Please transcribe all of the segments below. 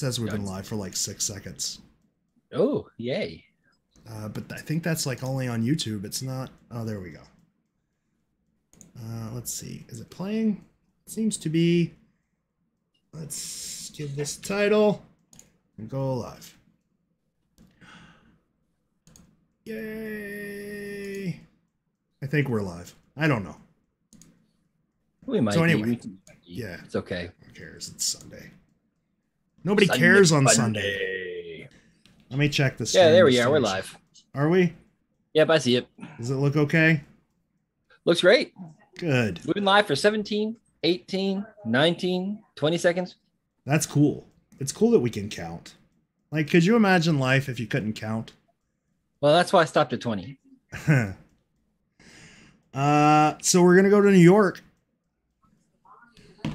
says we've been live for like six seconds. Oh, yay. Uh, but I think that's like only on YouTube. It's not. Oh, there we go. Uh, let's see. Is it playing? seems to be. Let's give this title and go live. Yay! I think we're live. I don't know. We might So be. anyway, can- yeah. It's okay. Who cares? It's Sunday. Nobody Sunday cares on Sunday. Sunday. Let me check this. Yeah, there we are. We're live. Are we? Yep, I see it. Does it look okay? Looks great. Good. We've been live for 17, 18, 19, 20 seconds. That's cool. It's cool that we can count. Like, could you imagine life if you couldn't count? Well, that's why I stopped at 20. uh, so we're gonna go to New York.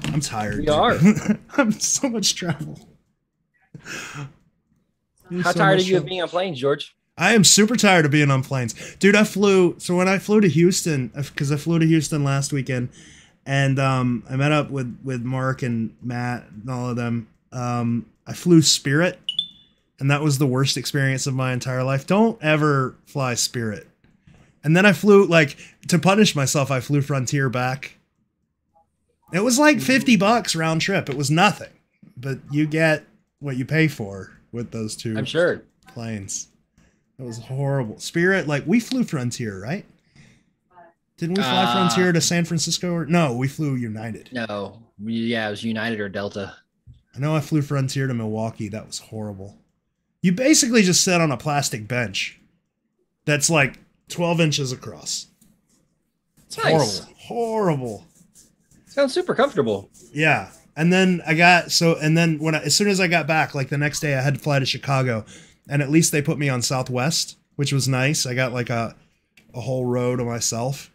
I'm tired. We dude. are. I'm so much travel. How So tired are you of being on planes, George? I am super tired of being on planes. Dude, I flew so when I flew to Houston cuz I flew to Houston last weekend and um I met up with with Mark and Matt and all of them. Um I flew Spirit and that was the worst experience of my entire life. Don't ever fly Spirit. And then I flew like to punish myself, I flew Frontier back. It was like 50 bucks round trip. It was nothing. But you get what you pay for with those two I'm sure. planes. That was horrible. Spirit, like we flew Frontier, right? Didn't we fly Uh, Frontier to San Francisco? Or no, we flew United. No. Yeah, it was United or Delta. I know I flew Frontier to Milwaukee. That was horrible. You basically just sit on a plastic bench that's like 12 inches across. It's Nice. horrible. Horrible. Sounds super comfortable. Yeah. And then I got so and then when I, as soon as I got back, like the next day I had to fly to Chicago and at least they put me on Southwest, which was nice. I got like a a whole row to myself.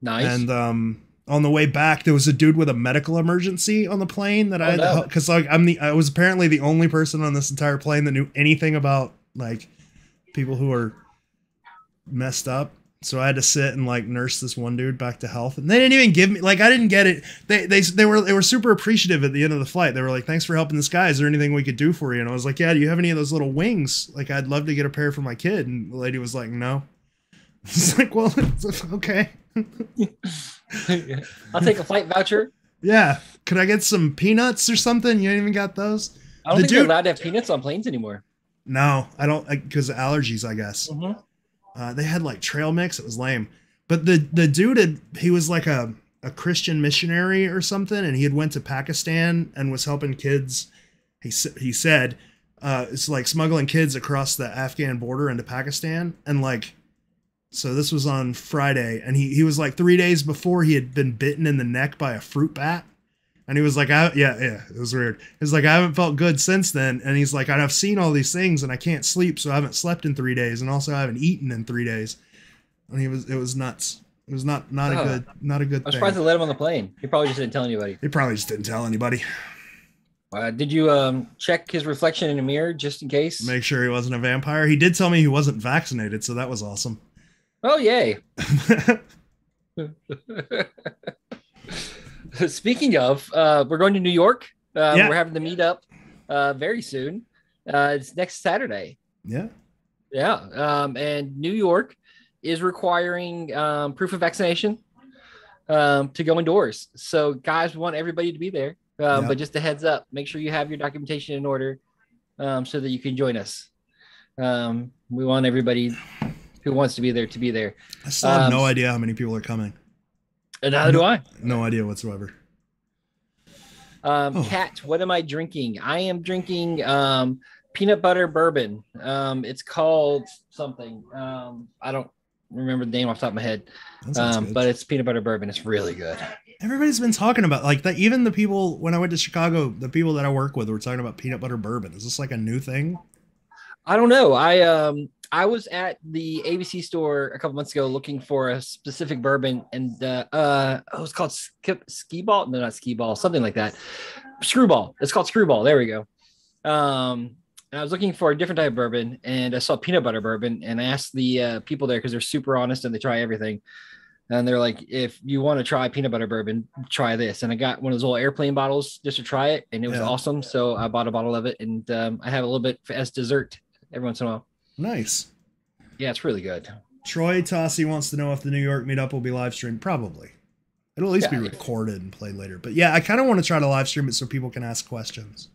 Nice. And um on the way back there was a dude with a medical emergency on the plane that I Oh, had no. cuz like I'm the I was apparently the only person on this entire plane that knew anything about like people who are messed up. So I had to sit and like nurse this one dude back to health, and they didn't even give me like I didn't get it. They they they were they were super appreciative at the end of the flight. They were like, "Thanks for helping this guy. Is there anything we could do for you?" And I was like, "Yeah. Do you have any of those little wings? Like I'd love to get a pair for my kid." And the lady was like, "No." It's like, well, it's okay. I'll take a flight voucher. Yeah. Could I get some peanuts or something? You ain't even got those? I don't The think they're allowed to have peanuts on planes anymore. No, I don't because of allergies, I guess. Mhm. Uh, they had like trail mix. It was lame. But the the dude had he was like a a Christian missionary or something, and he had went to Pakistan and was helping kids. He he said uh, it's like smuggling kids across the Afghan border into Pakistan, and like so this was on Friday, and he he was like three days before he had been bitten in the neck by a fruit bat. And he was like, I, yeah, yeah, it was weird. He's like, I haven't felt good since then. And he's like, I've seen all these things and I can't sleep, so I haven't slept in three days, and also I haven't eaten in three days. And he was, it was nuts. It was not, not a good, not a good I'm thing. surprised they let him on the plane. He probably just didn't tell anybody. He probably just didn't tell anybody. Uh, did you um, check his reflection in a mirror just in case? Make sure he wasn't a vampire. He did tell me he wasn't vaccinated, so that was awesome. Oh, yay. Speaking of, uh, we're going to New York. Uh, Yeah. We're having the meetup uh, very soon. Uh, it's next Saturday. yeah. Yeah. Um, and New York is requiring um, proof of vaccination um, to go indoors. So, guys, we want everybody to be there. Um, Yeah. But just a heads up, make sure you have your documentation in order um, so that you can join us. Um, we want everybody who wants to be there to be there. I still have Um, no idea how many people are coming. And neither do I. No idea whatsoever. Um, Oh. Kat, what am I drinking? I am drinking um, peanut butter bourbon. Um, it's called something. Um, I don't remember the name off the top of my head, um, but it's peanut butter bourbon. It's really good. Everybody's been talking about like that. Even the people when I went to Chicago, the people that I work with were talking about peanut butter bourbon. Is this like a new thing? I don't know. I um I was at the ABC store a couple months ago looking for a specific bourbon, and uh, uh oh, it was called skip ski ball. No, not ski ball. Something like that. Screwball. It's called Screwball. There we go. Um, and I was looking for a different type of bourbon, and I saw peanut butter bourbon, and I asked the uh, people there because they're super honest and they try everything. and they're like, if you want to try peanut butter bourbon, try this. And I got one of those little airplane bottles just to try it, and it was Yeah. awesome. So I bought a bottle of it, and um, I have a little bit as dessert every once in a while. Nice. Yeah, it's really good. Troy Tossi wants to know if the New York meetup will be live streamed. Probably. It'll at least be recorded and played later. But yeah, I kind of want to try to live stream it so people can ask questions.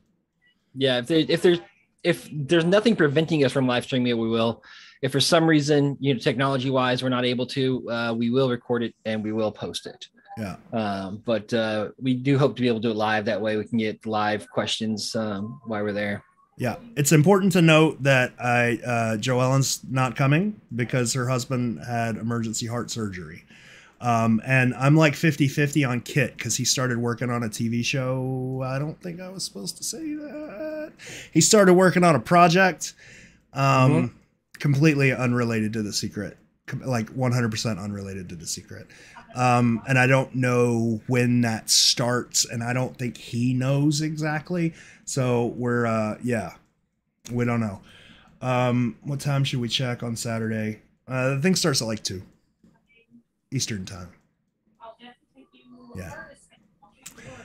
Yeah, if there, if there's if there's nothing preventing us from live streaming it, we will. If for some reason, you know, technology wise, we're not able to, uh, we will record it and we will post it. Yeah. Um, but uh, we do hope to be able to do it live. That way, we can get live questions um, while we're there. Yeah, it's important to note that I uh, Joellen's not coming because her husband had emergency heart surgery. Um, and I'm like 50 50 on Kit because he started working on a TV show. I don't think I was supposed to say that. He started working on a project um, completely unrelated to the secret, like 100% unrelated to the secret. Um, and I don't know when that starts, and I don't think he knows exactly. So we're, uh, yeah, we don't know. Um, what time should we check on Saturday? Uh, the thing starts at like two Eastern time. Yeah.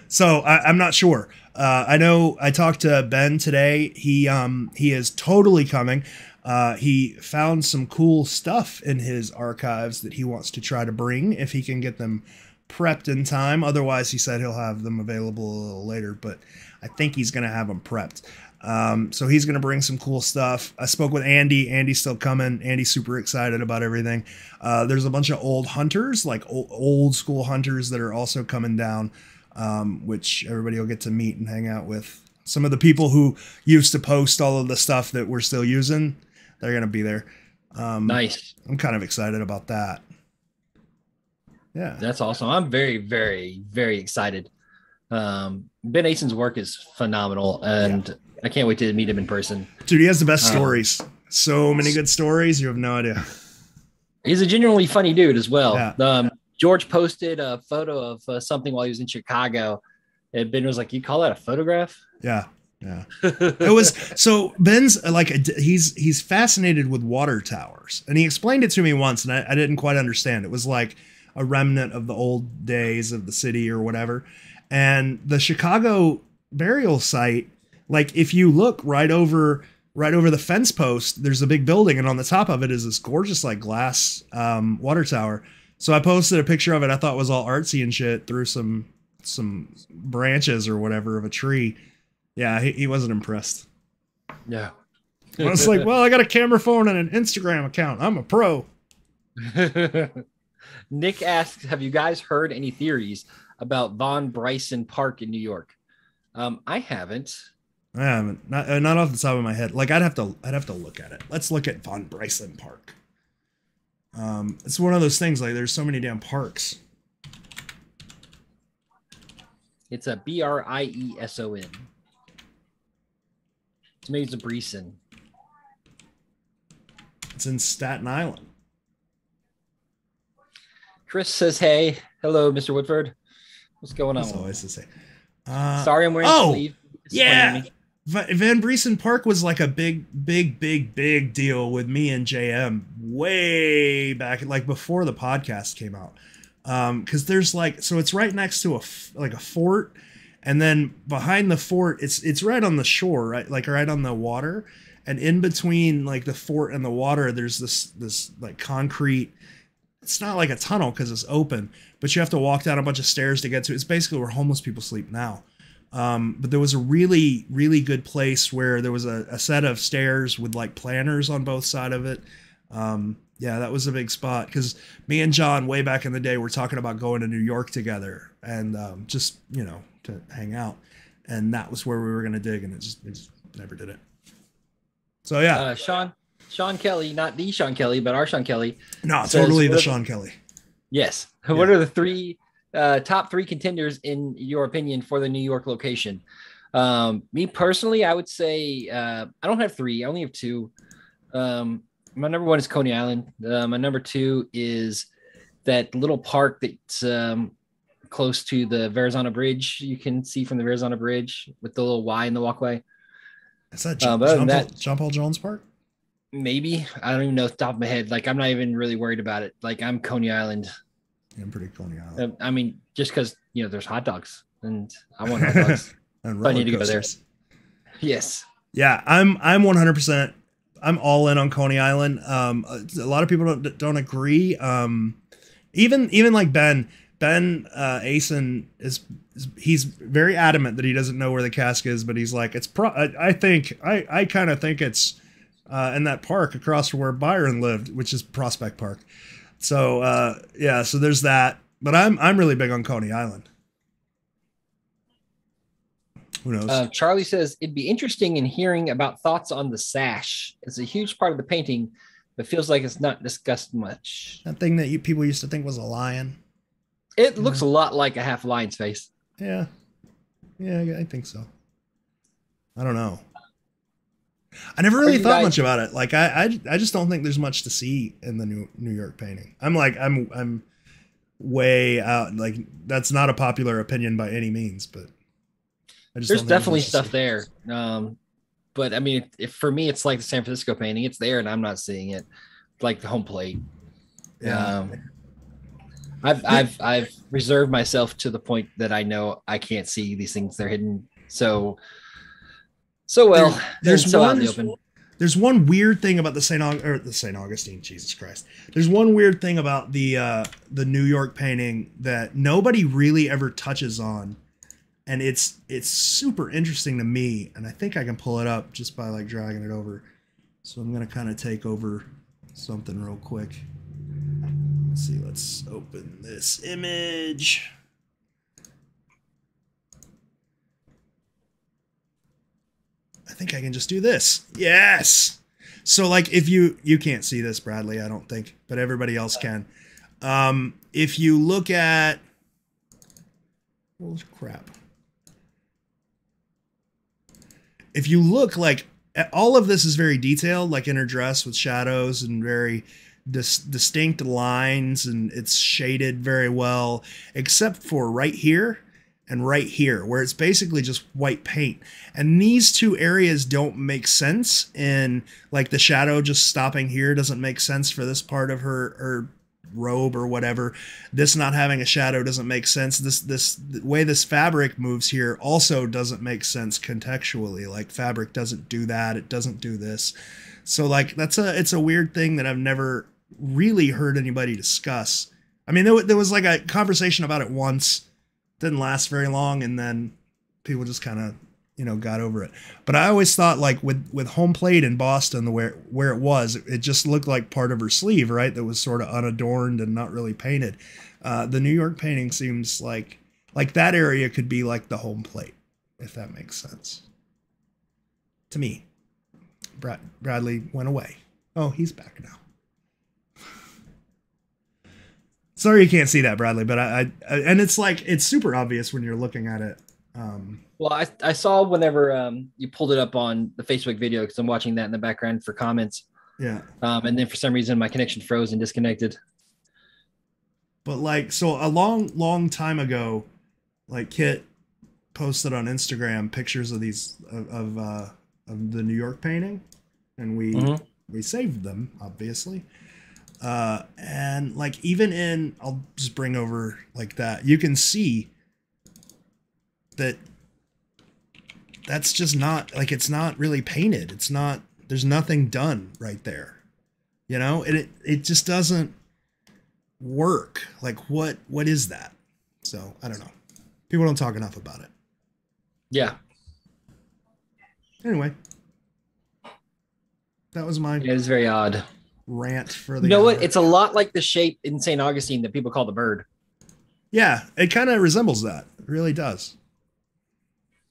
So I, I'm not sure. Uh, I know I talked to Ben today. He um he is totally coming. Uh, he found some cool stuff in his archives that he wants to try to bring if he can get them prepped in time. Otherwise, he said he'll have them available a little later. But I think he's gonna have them prepped. Um, so he's gonna bring some cool stuff. I spoke with Andy. Andy's still coming. Andy's super excited about everything. Uh, there's a bunch of old hunters, like old, old school hunters, that are also coming down um, which everybody will get to meet and hang out with. Some of the people who used to post all of the stuff that we're still using, they're going to be there. Um, Nice. I'm kind of excited about that. Yeah. That's awesome. I'm very, very, very excited. Um, ben Asen's work is phenomenal, and I can't wait to meet him in person. Dude, he has the best Um, stories. So many good stories. You have no idea. He's a genuinely funny dude as well. Yeah. Um, George posted a photo of uh, something while he was in Chicago, and Ben was like, "You call that a photograph?" Yeah. Yeah. it was so ben's like he's he's fascinated with water towers. And he explained it to me once and I, I didn't quite understand. It was like a remnant of the old days of the city or whatever. And the chicago burial site like if you look right over right over the fence post there's a big building and on the top of it is this gorgeous like glass um, water tower. So i posted a picture of it. I thought was all artsy and shit through some some branches or whatever of a tree yeah, he, he wasn't impressed. Yeah. I was like, well, I got a camera phone and an Instagram account. I'm a pro. Nick asks, "Have you guys heard any theories about Von Briesen Park in New York?" Um, I haven't. I haven't, not, uh, not off the top of my head. Like I'd have to, I'd have to look at it. Let's look at Von Briesen Park. Um, it's one of those things. Like there's so many damn parks. It's a B R I E S O N. It's a Breeson. It's in Staten Island. Chris says, "Hey, hello, Mr. Woodford. What's going That's on? always to say. Uh, Sorry, I'm wearing oh, sleeve. yeah. Van Briesen Park was like a big, big, big, big deal with me and JM way back, like before the podcast came out. Um, because there's like, so it's right next to a, like a fort, and then behind the fort, it's it's right on the shore, right, like right on the water, and in between like the fort and the water, there's this this like concrete. It's not like a tunnel because it's open, but you have to walk down a bunch of stairs to get to. it. It's basically where homeless people sleep now. Um, but there was a really, really good place where there was a, a set of stairs with like planters on both side of it. Um, yeah, that was a big spot because me and John, way back in the day, were talking about going to New York together and um, just you know to hang out, and that was where we were gonna dig, and it just, it just never did it. So yeah, Uh, Sean, Sean Kelly, not the Sean Kelly, but our Sean Kelly. no, says, totally the Sean Kelly. Yes. What are the three uh, top three contenders in your opinion for the New York location? Um, me personally, I would say uh, I don't have three. I only have two. Um, my number one is Coney Island. Uh, my number two is that little park that's um, close to the Verrazano Bridge. You can see from the Verrazano Bridge with the little Y in the walkway. Is that Uh, John, but John, that- John Paul Jones Park? Maybe I don't even know off the top of my head. Like I'm not even really worried about it. Like I'm Coney Island. Yeah, I'm pretty Coney Island. Uh, I mean, just because you know there's hot dogs, and I want hot dogs. And I need to go there. yes. Yeah, I'm I'm 100%. I'm all in on Coney Island. Um, a lot of people don't don't agree. Um, even even like Ben Ben uh, Asen is, is he's very adamant that he doesn't know where the casque is, but he's like it's pro. I, I think I I kind of think it's uh, in that park across from where Byron lived, which is Prospect Park. So uh, yeah, so there's that. But I'm I'm really big on Coney Island. Who knows? Uh, Charlie says it'd be interesting in hearing about thoughts on the sash. It's a huge part of the painting, but feels like it's not discussed much. that thing that you people used to think was a lion. It looks a lot like a half lion's face. Yeah. Yeah, I I think so. I don't know. I never really thought guys- much about it. Like I, I I just don't think there's much to see in the New New York painting. I'm like I'm I'm way out like that's not a popular opinion by any means, but I just There's definitely stuff there. Um, but I mean, if for me, it's like the San Francisco painting. It's there, and I'm not seeing it. Like the home plate. Yeah. Um, I've I've I've reserved myself to the point that I know I can't see these things. They're hidden. So so well. There- there's so one- the. There's one weird thing about the St. Aug- or the St. Augustine, Jesus Christ. There's one weird thing about the uh the New York painting that nobody really ever touches on. And it's it's super interesting to me, and I think I can pull it up just by like dragging it over. So I'm gonna kind of take over something real quick. Let's see, let's open this image. I think I can just do this. Yes. So like if you you can't see this Bradley, I don't think, but everybody else can. Um if you look at well crap. If you look like all of this is very detailed like in her dress with shadows and very dis- distinct lines and it's shaded very well except for right here and right here where it's basically just white paint. And these two areas don't make sense and like the shadow just stopping here doesn't make sense for this part of her her robe or whatever. This not having a shadow doesn't make sense. This this way this fabric moves here also doesn't make sense contextually. Like fabric doesn't do that. It doesn't do this. So like that's a it's a weird thing that i've never really heard anybody discuss. I mean there, there was like a conversation about it once didn't last very long and then people just kind of you know got over it. But i always thought like with with home plate in boston the where where it was it just looked like part of her sleeve right that was sort of unadorned and not really painted. Uh, the new york painting seems like like that area could be like the home plate if that makes sense. To me. Brad, bradley went away. Oh he's back now sorry you can't see that bradley but I, I and it's like it's super obvious when you're looking at it um Well, I, I saw whenever um, you pulled it up on the Facebook video because I'm watching that in the background for comments. yeah Um, and then for some reason my connection froze and disconnected. but like so a long long time ago like kit posted on instagram pictures of these of, of uh of the new york painting and we Mhm. we saved them obviously uh and like even in i'll just bring over like that. You can see that that's just not like it's not really painted. It's not there's nothing done right there. You know? And it it just doesn't work. Like what what is that? So i don't know. People don't talk enough about it. Yeah, anyway. That was my it is very odd. Rant for the You know what? It's a lot like the shape in St. Augustine that people call the bird. yeah it kind of resembles that it really does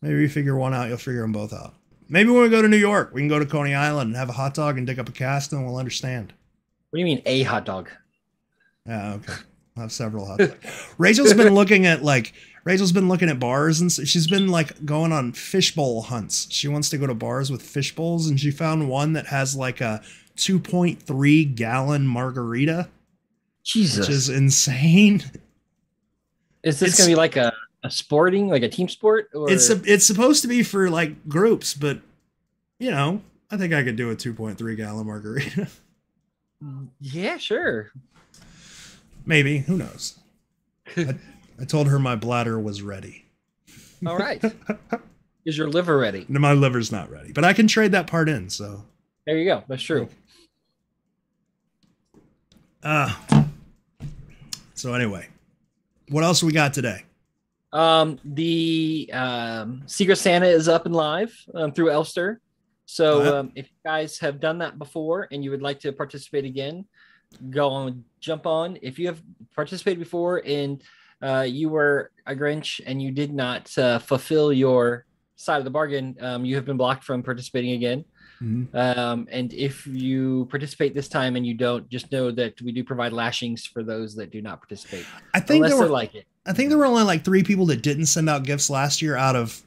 maybe you figure one out you'll figure them both out maybe when we go to new york we can go to coney island and have a hot dog and dig up a casque and we'll understand What do you mean a hot dog? Yeah, okay. I'll have several hot dogs. Rachel's been looking at like Rachel's been looking at bars and she's been like going on fishbowl hunts. She wants to go to bars with fish bowls and she found one that has like a 2.3 gallon margarita, Jesus, which is insane. is this gonna be like a, a sporting, like a team sport? Or It's a, it's supposed to be for like groups, but you know, I think I could do a 2.3 gallon margarita. yeah, sure. Maybe, who knows. I told her my bladder was ready. All right. Is your liver ready? No, my liver's not ready, but I can trade that part in. So There you go. That's true. Uh, so anyway, what else we got today? Um, the um, Secret Santa is up and live um, through Elfster. So um, if you guys have done that before and you would like to participate again, go on, jump on. If you have participated before and uh, you were a Grinch and you did not uh, fulfill your side of the bargain, um, you have been blocked from participating again. Mhm. Um, and if you participate this time and you don't, just know that we do provide lashings for those that do not participate, I think there were, like it. I think there were only like three people that didn't send out gifts last year out of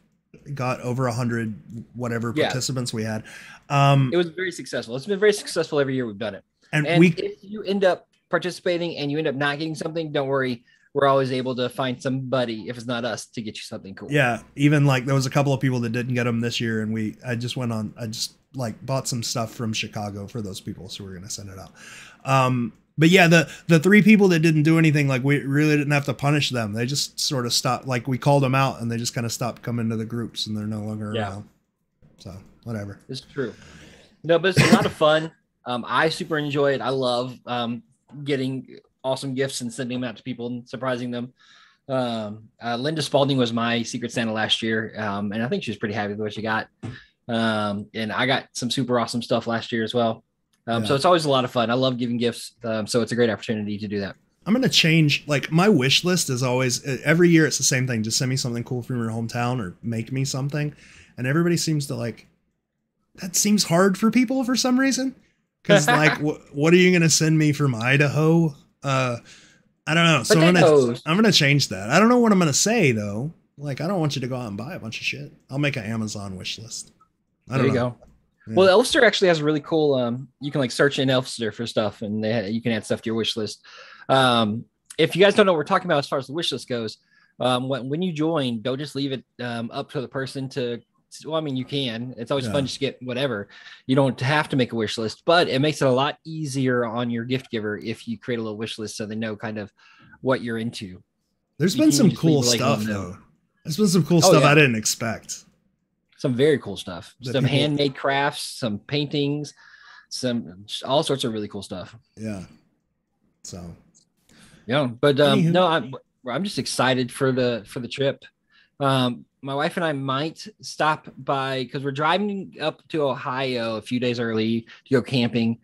got over a hundred whatever Yeah. participants we had. Um, It was very successful. It's been very successful every year we've done it. and, And we if you end up participating and you end up not getting something, don't worry. We're always able to find somebody, if it's not us, to get you something cool. yeah, even like there was a couple of people that didn't get them this year, and we I just went on I just like bought some stuff from Chicago for those people, so we're gonna send it out. Um, but yeah, the the three people that didn't do anything, like we really didn't have to punish them. They just sort of stopped. Like we called them out, and they just kind of stopped coming to the groups, and they're no longer Yeah. around. So whatever. It's true. No, but it's a lot of fun. Um, I super enjoy it. I love um, getting awesome gifts and sending them out to people and surprising them. Um, uh, Linda Spalding was my Secret Santa last year, um, and I think she was pretty happy with what she got. Um, and I got some super awesome stuff last year as well. Um, So it's always a lot of fun. I love giving gifts, um, so it's a great opportunity to do that. I'm gonna change. Like my wish list is always every year. It's the same thing. Just send me something cool from your hometown or make me something. And everybody seems to like. That seems hard for people for some reason. Because like, wh- what are you gonna send me from Idaho? Uh, I don't know. So I'm gonna. I'm gonna change that. I don't know what I'm gonna say though. Like I don't want you to go out and buy a bunch of shit. I'll make an Amazon wish list. I There you know. go. Yeah. Well, Elfster actually has a really cool. Um, you can like search in Elfster for stuff, and they, you can add stuff to your wish list. Um, if you guys don't know what we're talking about as far as the wish list goes, um, when, when you join, don't just leave it um, up to the person to. Well, I mean, you can. It's always Yeah. fun to get whatever. You don't have to make a wish list, but it makes it a lot easier on your gift giver if you create a little wish list so they know kind of what you're into. There's you been some cool stuff though. There's been some cool Oh, stuff yeah. I didn't expect. Some very cool stuff. That some people- handmade crafts, some paintings, some all sorts of really cool stuff. Yeah. So Yeah, but um, Anywho. no, I'm I'm just excited for the for the trip. Um, my wife and I might stop by because we're driving up to Ohio a few days early to go camping,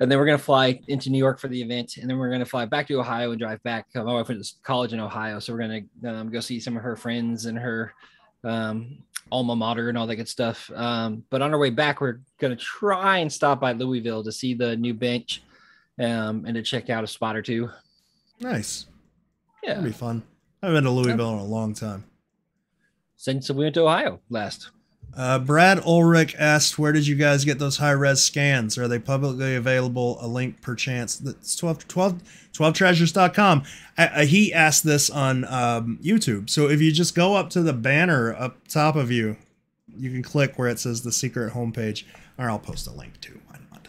and then we're gonna fly into New York for the event, and then we're gonna fly back to Ohio and drive back. Uh, My wife went to college in Ohio, so we're gonna um, go see some of her friends and her um, alma mater and all that good stuff. Um, but on our way back, we're gonna try and stop by Louisville to see the new bench um, and to check out a spot or two. nice. Yeah. That'd be fun. I haven't been to Louisville in a long time. Since we went to Ohio last. Uh, Brad Ulrich asked, "Where did you guys get those high res scans? Are they publicly available? A link perchance." That's 12, 12, 12treasures.com. Uh, uh, he asked this on um, YouTube. So if you just go up to the banner up top of you, you can click where it says the secret homepage, or I'll post a link too. Why not?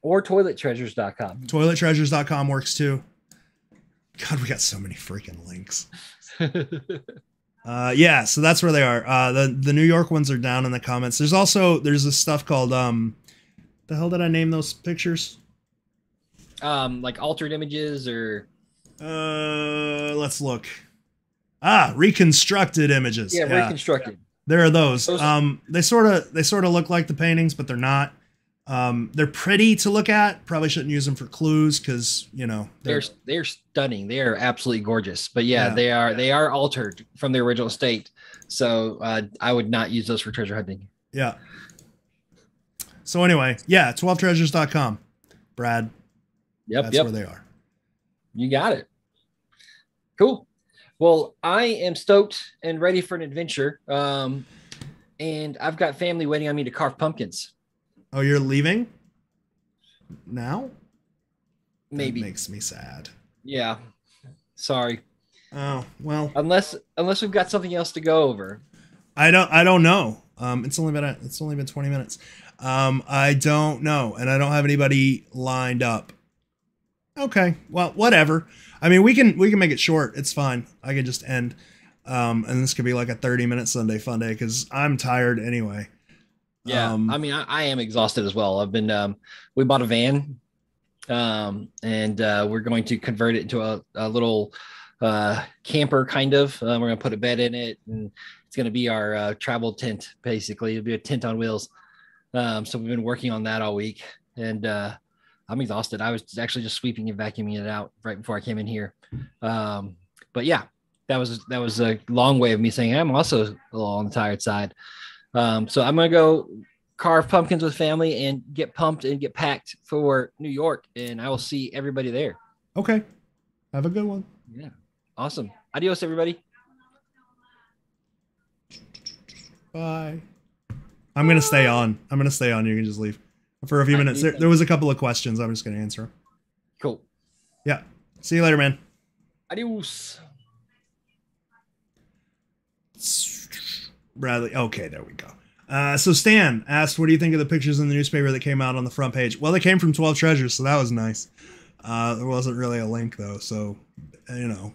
Or toilettreasures.com. Toilettreasures.com works too. God, we got so many freaking links. Uh, yeah, so that's where they are. Uh, the the New York ones are down in the comments. There's also there's this stuff called um, the hell did I name those pictures? um, like altered images or Uh, let's look. Ah, reconstructed images. yeah, Yeah, reconstructed. there are those. Those- Um, they sort of they sort of look like the paintings, but they're not. Um, they're pretty to look at. Probably shouldn't use them for clues because you know They're they're they're stunning. They are absolutely gorgeous. But yeah, Yeah. they are they are altered from the original state. So uh, I would not use those for treasure hunting. yeah. So anyway, yeah, 12treasures.com. Brad, Yep, that's yep. where they are. You got it. Cool. Well, I am stoked and ready for an adventure. Um, and I've got family waiting on me to carve pumpkins. Oh, you're leaving now? Maybe. That makes me sad. Yeah. Sorry. Oh well, Unless unless we've got something else to go over. I don't. I don't know. Um, it's only been a, it's only been 20 minutes. Um, I don't know, and I don't have anybody lined up. Okay. Well, whatever. I mean, we can we can make it short. It's fine. I can just end. Um, and this could be like a 30 minute Sunday fun day because I'm tired anyway. Yeah, Um, I mean, I, I am exhausted as well. I've been, um, we bought a van, um, and uh, we're going to convert it into a, a little uh, camper, kind of. Uh, we're going to put a bed in it, and it's going to be our uh, travel tent, basically. It'll be a tent on wheels. Um, so we've been working on that all week, and uh, I'm exhausted. I was actually just sweeping and vacuuming it out right before I came in here. Um, but yeah, that was that was a long way of me saying I'm also a little on the tired side. Um, so I'm gonna go carve pumpkins with family and get pumped and get packed for New York, and I will see everybody there. okay. Have a good one. Yeah, awesome. Adios, everybody. Bye. I'm gonna stay on. I'm gonna stay on. You can just leave for a few I minutes. There, there was a couple of questions. I'm just gonna answer. 'em. Cool. Yeah. See you later, man. Adios. Bradley. Okay, there we go. Uh, so Stan asked, "What do you think of the pictures in the newspaper that came out on the front page?" Well, they came from Twelve Treasures, so that was nice. Uh, there wasn't really a link though, so you know,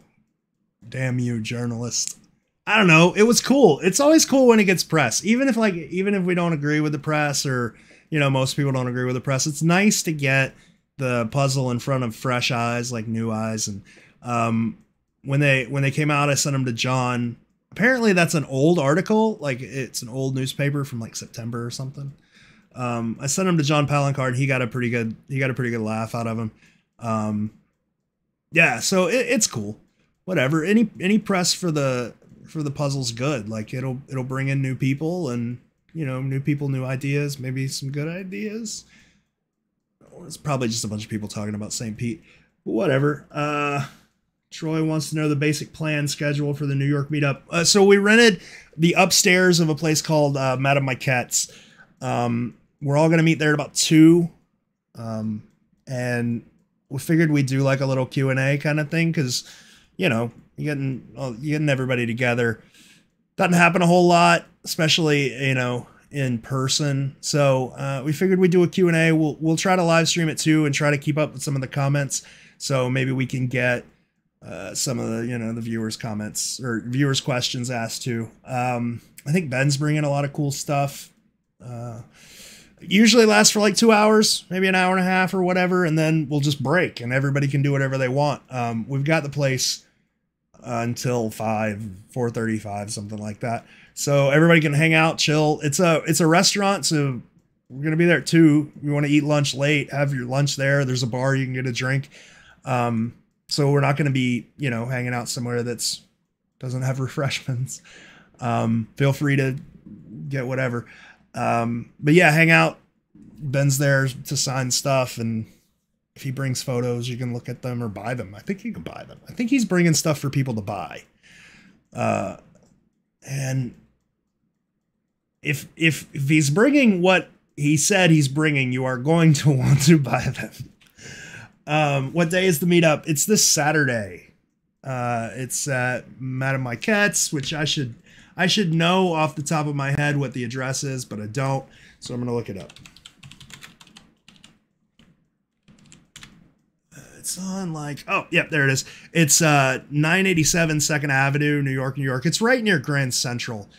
damn you, journalist. I don't know. It was cool. It's always cool when it gets press, even if like even if we don't agree with the press or you know most people don't agree with the press. It's nice to get the puzzle in front of fresh eyes, like new eyes. And um, when they when they came out, I sent them to John apparently that's an old article like it's an old newspaper from like september or something. Um, i sent him to john Palencar and he got a pretty good he got a pretty good laugh out of him. Um, yeah so it, it's cool. Whatever. Any any press for the for the puzzle's good. Like it'll it'll bring in new people and you know new people new ideas maybe some good ideas. It's probably just a bunch of people talking about st pete. But whatever. Uh Troy wants to know the basic plan schedule for the New York meetup. Uh, so we rented the upstairs of a place called uh, Madame Maquette's. Um, we're all going to meet there at about two, um, and we figured we'd do like a little Q and A kind of thing because, you know, you getting well, you getting everybody together doesn't happen a whole lot, especially you know in person. So uh, we figured we'd do a Q and A. We'll we'll try to live stream it too and try to keep up with some of the comments. So maybe we can get uh, some of the you know the viewers comments or viewers questions asked too. Um i think ben's bringing a lot of cool stuff. Uh usually lasts for like two hours maybe an hour and a half or whatever and then we'll just break and everybody can do whatever they want. Um we've got the place uh, until 5 4.35 something like that. So everybody can hang out chill. It's a it's a restaurant so we're gonna be there two. You want to eat lunch late have your lunch there. There's a bar you can get a drink. Um so we're not going to be you know hanging out somewhere that's doesn't have refreshments. Um feel free to get whatever. Um but yeah hang out. Ben's there to sign stuff and if he brings photos you can look at them or buy them. I think you can buy them. I think he's bringing stuff for people to buy. Uh and if if if he's bringing what he said he's bringing you are going to want to buy them um, what day is the meetup? It's this Saturday. Uh, it's at Madame Maquette's, which I should I should know off the top of my head what the address is, but I don't. So I'm gonna look it up. Uh, It's on like oh yeah there it is. It's uh 987 Second Avenue, New York, New York. It's right near Grand Central,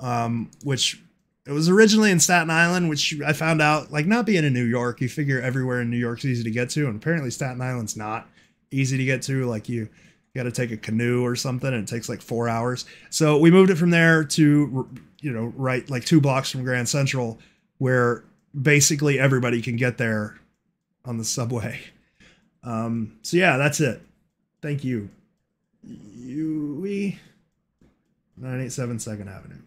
um, which it was originally in Staten Island, which I found out, like not being in New York, you figure everywhere in New York's easy to get to, and apparently Staten Island's not easy to get to. Like you got to take a canoe or something, and it takes like four hours. So we moved it from there to, you know, right like two blocks from Grand Central, where basically everybody can get there on the subway. Um, so yeah, that's it. Thank you. Yui 987 Second Avenue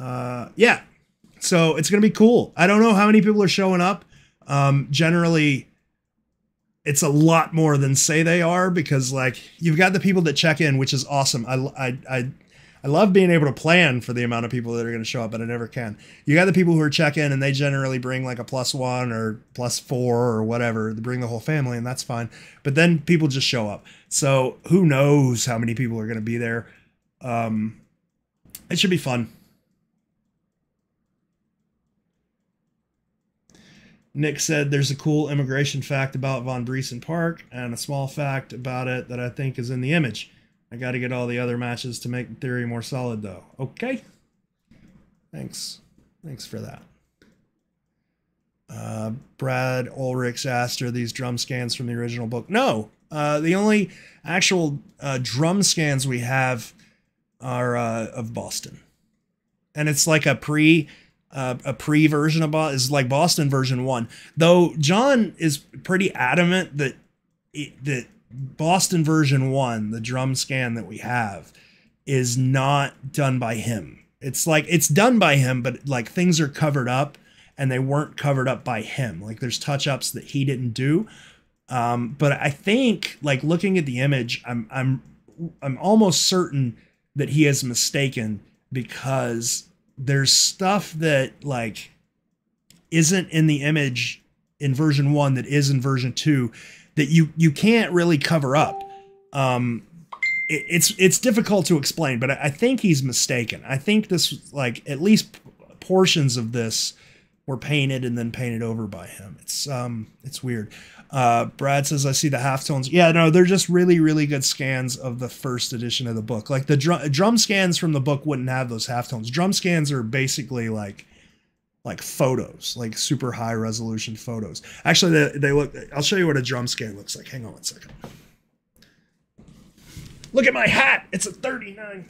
uh yeah. So it's gonna be cool. I don't know how many people are showing up. Um generally it's a lot more than say they are because like you've got the people that check in which is awesome. I i i, I love being able to plan for the amount of people that are going to show up but i never can. You got the people who are check in and they generally bring like a plus one or plus four or whatever they bring the whole family and that's fine but then people just show up. So who knows how many people are going to be there. Um it should be fun Nick said there's a cool immigration fact about Von Briesen Park and a small fact about it that I think is in the image. I got to get all the other matches to make the theory more solid, though. Okay. Thanks. Thanks for that. Uh, Brad Ulrichs asked, are these drum scans from the original book? No. Uh, the only actual uh, drum scans we have are uh, of Boston. And it's like a pre uh, a pre version of Boston is like Boston version one. Though John is pretty adamant that it, that Boston version one, the drum scan that we have, is not done by him. It's like it's done by him, but like things are covered up and they weren't covered up by him. Like there's touch ups that he didn't do. Um, but I think like looking at the image, I'm I'm I'm almost certain that he is mistaken because there's stuff that like isn't in the image in version one that is in version two that you you can't really cover up. Um, it, it's it's difficult to explain, but I, I think he's mistaken. I think this like at least portions of this were painted and then painted over by him. It's um it's weird. Uh, Brad says I see the halftones. Yeah, no, they're just really really good scans of the first edition of the book. Like the drum drum scans from the book wouldn't have those halftones. Drum scans are basically like like photos, like super high resolution photos. Actually, they, they look. I'll show you what a drum scan looks like. Hang on one second. Look at my hat. It's a 39.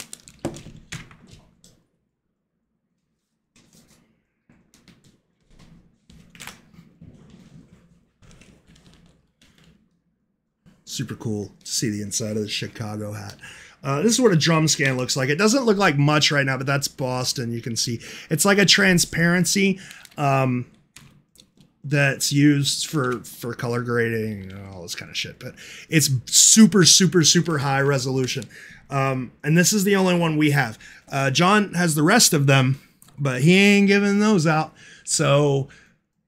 Super cool to see the inside of the Chicago hat. Uh, this is what a drum scan looks like. It doesn't look like much right now, but that's Boston. You can see it's like a transparency um, that's used for for color grading and all this kind of shit. But it's super, super, super high resolution. Um, and this is the only one we have. Uh, John has the rest of them, but he ain't giving those out. So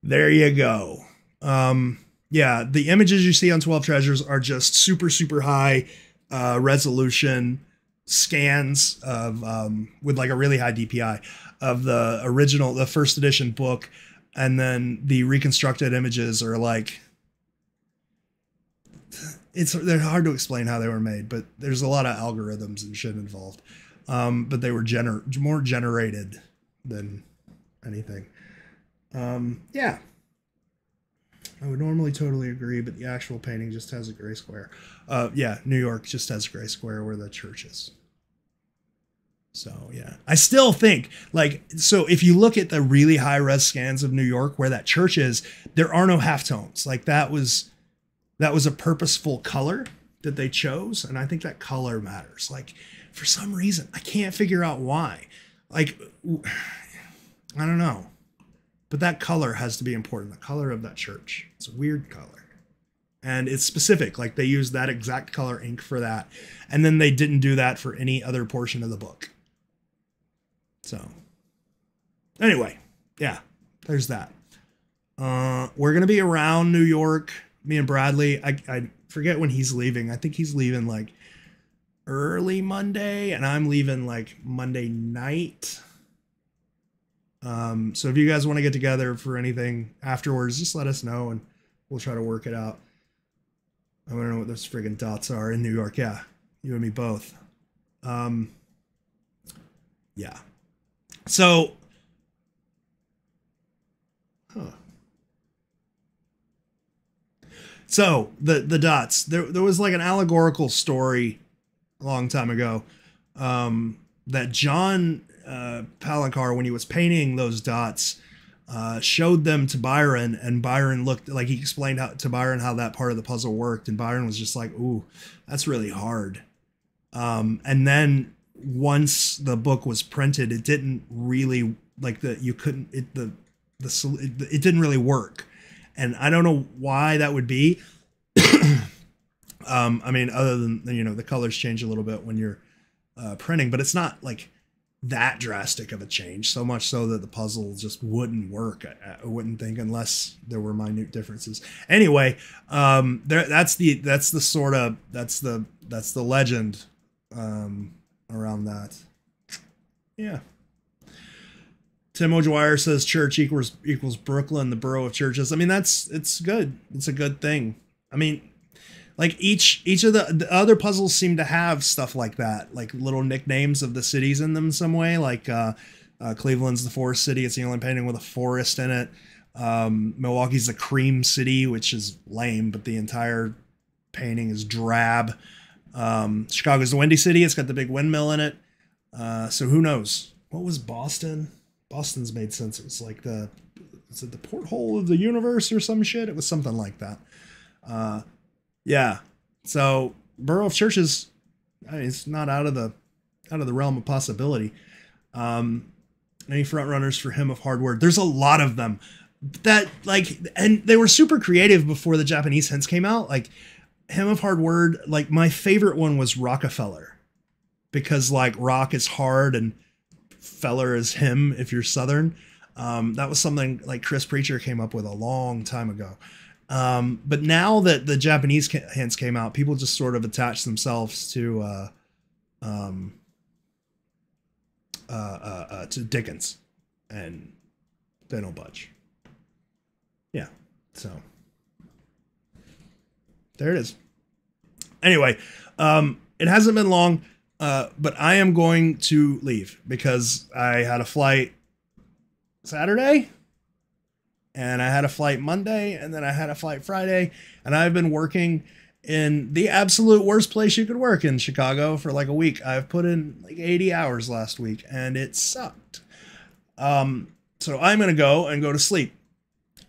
there you go. Um, yeah, the images you see on 12 Treasures are just super, super high uh, resolution scans of um, with like a really high DPI of the original, the first edition book, and then the reconstructed images are like it's they're hard to explain how they were made, but there's a lot of algorithms and shit involved. Um, but they were gener- more generated than anything. Um, yeah, I would normally totally agree, but the actual painting just has a gray square. Uh, yeah, New York just has a gray square where the church is. So yeah, I still think like so. If you look at the really high res scans of New York where that church is, there are no halftones. Like that was that was a purposeful color that they chose, and I think that color matters. Like for some reason, I can't figure out why. Like I don't know. But that color has to be important. The color of that church. It's a weird color. And it's specific. Like they used that exact color ink for that. And then they didn't do that for any other portion of the book. So, anyway, yeah, there's that. Uh, we're going to be around New York. Me and Bradley. I, I forget when he's leaving. I think he's leaving like early Monday, and I'm leaving like Monday night. Um, so if you guys want to get together for anything afterwards, just let us know and we'll try to work it out. I don't know what those friggin' dots are in New York. Yeah, you and me both. Um, yeah. So, huh. So the the dots there there was like an allegorical story a long time ago um, that John uh, Palencar, when he was painting those dots, uh, showed them to Byron, and Byron looked like he explained how, to Byron how that part of the puzzle worked, and Byron was just like, "Ooh, that's really hard." Um, and then once the book was printed, it didn't really like the you couldn't it the the it didn't really work, and I don't know why that would be. um, I mean, other than you know the colors change a little bit when you're uh, printing, but it's not like that drastic of a change so much so that the puzzle just wouldn't work I, I, wouldn't think unless there were minute differences anyway um there that's the that's the sort of that's the that's the legend um around that yeah Tim O'Dwyer says church equals equals Brooklyn, the borough of churches. I mean, that's it's good. It's a good thing. I mean, like each each of the, the other puzzles seem to have stuff like that, like little nicknames of the cities in them some way. Like uh, uh, Cleveland's the forest city. It's the only painting with a forest in it. Um, Milwaukee's the cream city, which is lame, but the entire painting is drab. Um, Chicago's the windy city. It's got the big windmill in it. Uh, so who knows? What was Boston? Boston's made sense. It was like the is it the porthole of the universe or some shit? It was something like that. Uh, yeah. So Borough of Churches, I mean, it's not out of the out of the realm of possibility. Um, any front runners for him of hard word? There's a lot of them that like, and they were super creative before the Japanese hints came out. Like him of hard word, like my favorite one was Rockefeller because like rock is hard and feller is him if you're southern. Um, that was something like Chris Preacher came up with a long time ago. Um, but now that the Japanese hints came out, people just sort of attach themselves to uh, um, uh, uh, uh, to Dickens, and they don't budge. Yeah, so there it is. Anyway, um, it hasn't been long, uh, but I am going to leave because I had a flight Saturday and I had a flight Monday and then I had a flight Friday and I've been working in the absolute worst place you could work in Chicago for like a week. I've put in like 80 hours last week and it sucked. Um, so I'm going to go and go to sleep